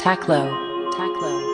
Taclo.